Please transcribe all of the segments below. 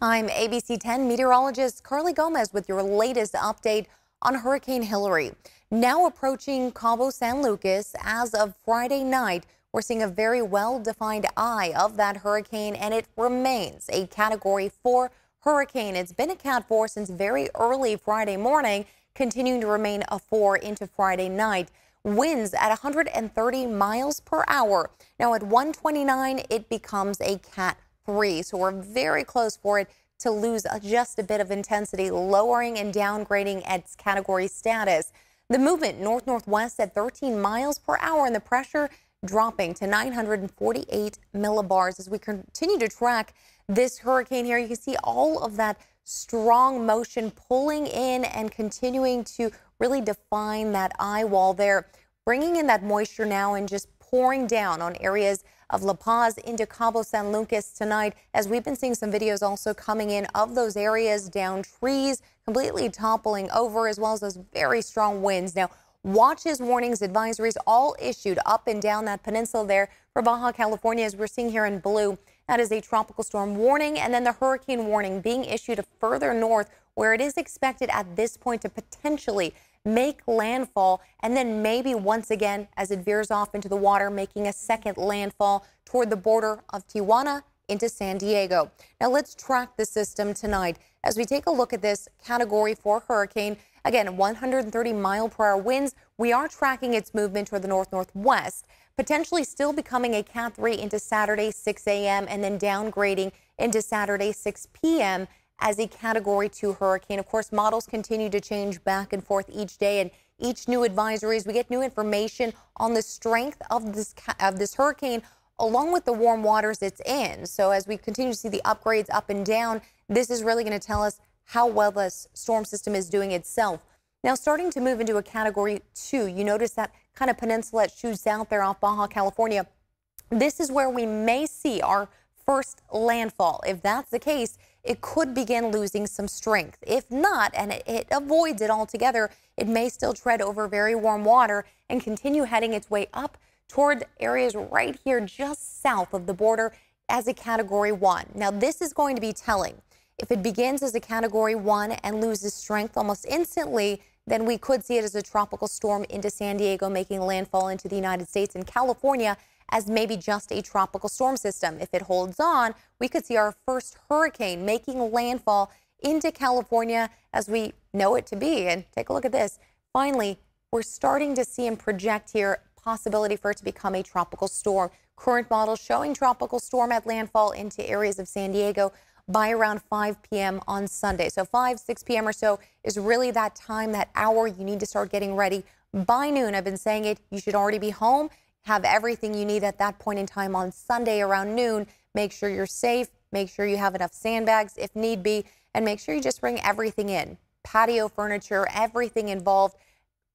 I'm ABC 10 meteorologist Carley Gomez with your latest update on Hurricane Hilary. Now approaching Cabo San Lucas as of Friday night, we're seeing a very well-defined eye of that hurricane, and it remains a Category 4 hurricane. It's been a Cat 4 since very early Friday morning, continuing to remain a 4 into Friday night. Winds at 130 miles per hour. Now at 129, it becomes a Cat three. So we're very close for it to lose just a bit of intensity, lowering and downgrading its category status. The movement north-northwest at 13 miles per hour and the pressure dropping to 948 millibars as we continue to track this hurricane here. You can see all of that strong motion pulling in and continuing to really define that eye wall there, bringing in that moisture now and just pouring down on areas of La Paz into Cabo San Lucas tonight, as we've been seeing some videos also coming in of those areas down trees completely toppling over, as well as those very strong winds. Now, watches, warnings, advisories all issued up and down that peninsula there for Baja California, as we're seeing here in blue. That is a tropical storm warning, and then the hurricane warning being issued further north, where it is expected at this point to potentially make landfall, and then maybe once again as it veers off into the water, making a second landfall toward the border of Tijuana into San Diego. Now let's track the system tonight as we take a look at this category 4 hurricane. Again, 130 mile per hour winds. We are tracking its movement toward the north northwest, potentially still becoming a Cat 3 into Saturday 6 a.m. and then downgrading into Saturday 6 p.m as a Category 2 hurricane. Of course, models continue to change back and forth each day, and each new advisories, we get new information on the strength of this of this hurricane along with the warm waters it's in. So as we continue to see the upgrades up and down, this is really going to tell us how well this storm system is doing itself. Now starting to move into a category two, you notice that kind of peninsula that shoots out there off Baja California. This is where we may see our first landfall. If that's the case, it could begin losing some strength. If not, and it, it, avoids it altogether, it may still tread over very warm water and continue heading its way up toward areas right here just south of the border as a Category 1. Now, this is going to be telling. If it begins as a Category 1 and loses strength almost instantly, then we could see it as a tropical storm into San Diego, making landfall into the United States and California as maybe just a tropical storm system. If it holds on, we could see our first hurricane making landfall into California as we know it to be. And take a look at this. Finally, we're starting to see and project here possibility for it to become a tropical storm. Current models showing tropical storm at landfall into areas of San Diego by around 5 p.m. on Sunday. So 5, 6 p.m. or so is really that time, that hour you need to start getting ready. By noon, I've been saying it, you should already be home have everything you need at that point in time on Sunday around noon. Make sure you're safe. Make sure you have enough sandbags if need be. And make sure you just bring everything in patio furniture, everything involved.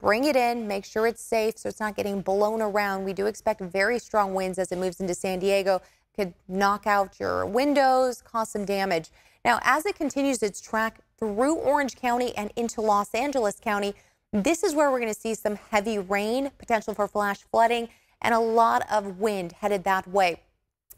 Bring it in, make sure it's safe so it's not getting blown around. We do expect very strong winds as it moves into San Diego. Could knock out your windows, cause some damage. Now, as it continues its track through Orange County and into Los Angeles County, this is where we're going to see some heavy rain, potential for flash flooding and a lot of wind headed that way.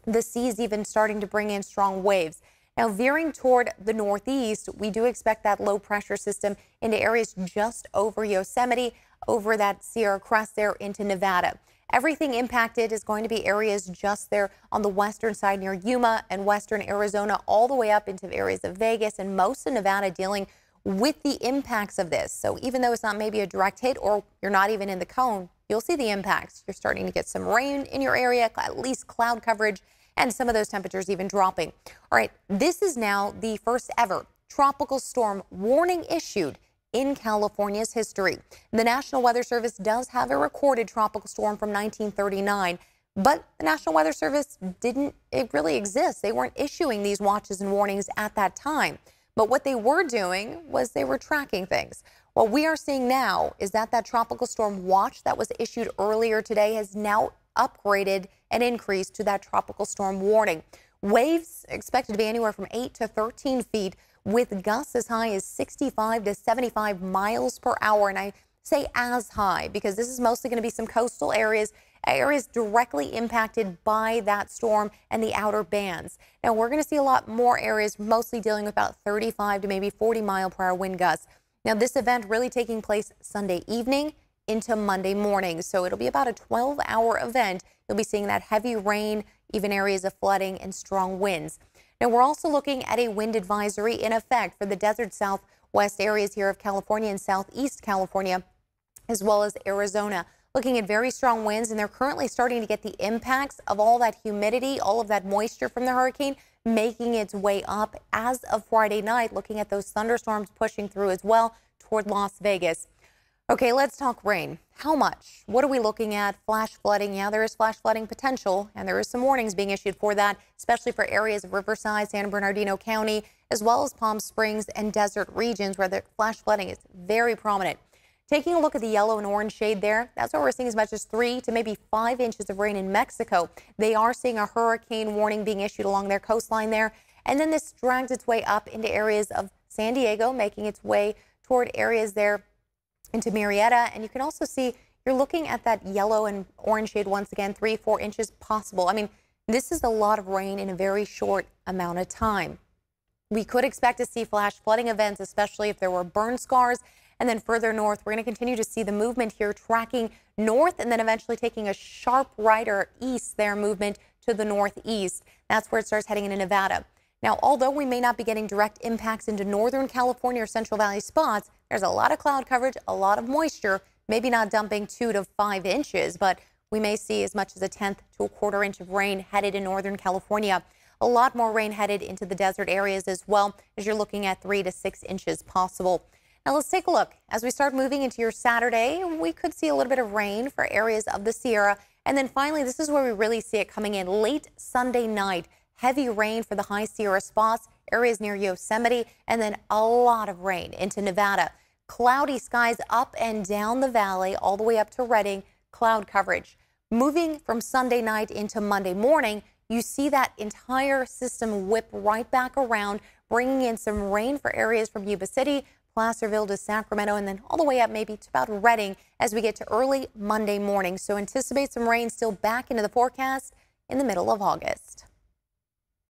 The sea's is even starting to bring in strong waves. Now, veering toward the northeast, we do expect that low pressure system into areas just over Yosemite, over that Sierra Crest there into Nevada. Everything impacted is going to be areas just there on the western side near Yuma and western Arizona, all the way up into areas of Vegas and most of Nevada dealing with the impacts of this. So even though it's not maybe a direct hit or you're not even in the cone, you'll see the impacts. You're starting to get some rain in your area, at least cloud coverage, and some of those temperatures even dropping. All right, this is now the first ever tropical storm warning issued in California's history. The National Weather Service does have a recorded tropical storm from 1939, but the National Weather Service didn't it really exist. They weren't issuing these watches and warnings at that time. But what they were doing was they were tracking things. What we are seeing now is that that tropical storm watch that was issued earlier today has now upgraded and increased to that tropical storm warning. Waves expected to be anywhere from 8 to 13 feet with gusts as high as 65 to 75 miles per hour. And I say as high because this is mostly going to be some coastal areas areas directly impacted by that storm and the outer bands. Now, we're going to see a lot more areas mostly dealing with about 35 to maybe 40 mile per hour wind gusts. Now, this event really taking place Sunday evening into Monday morning. So it'll be about a 12 hour event. You'll be seeing that heavy rain, even areas of flooding and strong winds. Now, we're also looking at a wind advisory in effect for the desert southwest areas here of California and southeast California, as well as Arizona. Looking at very strong winds, and they're currently starting to get the impacts of all that humidity, all of that moisture from the hurricane making its way up as of Friday night. Looking at those thunderstorms pushing through as well toward Las Vegas. Okay, let's talk rain. How much? What are we looking at? Flash flooding. Yeah, there is flash flooding potential, and there is some warnings being issued for that, especially for areas of Riverside, San Bernardino County, as well as Palm Springs and desert regions where the flash flooding is very prominent. Taking a look at the yellow and orange shade there, that's where we're seeing as much as three to maybe five inches of rain in Mexico. They are seeing a hurricane warning being issued along their coastline there. And then this drags its way up into areas of San Diego, making its way toward areas there into Murrieta. And you can also see you're looking at that yellow and orange shade once again, three, four inches possible. I mean, this is a lot of rain in a very short amount of time. We could expect to see flash flooding events, especially if there were burn scars. And then further north, we're going to continue to see the movement here tracking north and then eventually taking a sharp right or east there movement to the northeast. That's where it starts heading into Nevada. Now, although we may not be getting direct impacts into northern California or Central Valley spots, there's a lot of cloud coverage, a lot of moisture, maybe not dumping two to five inches, but we may see as much as a tenth to a quarter inch of rain headed in northern California. A lot more rain headed into the desert areas as well as you're looking at three to six inches possible. Now let's take a look. As we start moving into your Saturday, we could see a little bit of rain for areas of the Sierra. And then finally, this is where we really see it coming in late Sunday night. Heavy rain for the high Sierra spots, areas near Yosemite, and then a lot of rain into Nevada. Cloudy skies up and down the valley, all the way up to Redding, cloud coverage. Moving from Sunday night into Monday morning, you see that entire system whip right back around, bringing in some rain for areas from Yuba City, Placerville to Sacramento, and then all the way up maybe to about Redding as we get to early Monday morning. So anticipate some rain still back into the forecast in the middle of August.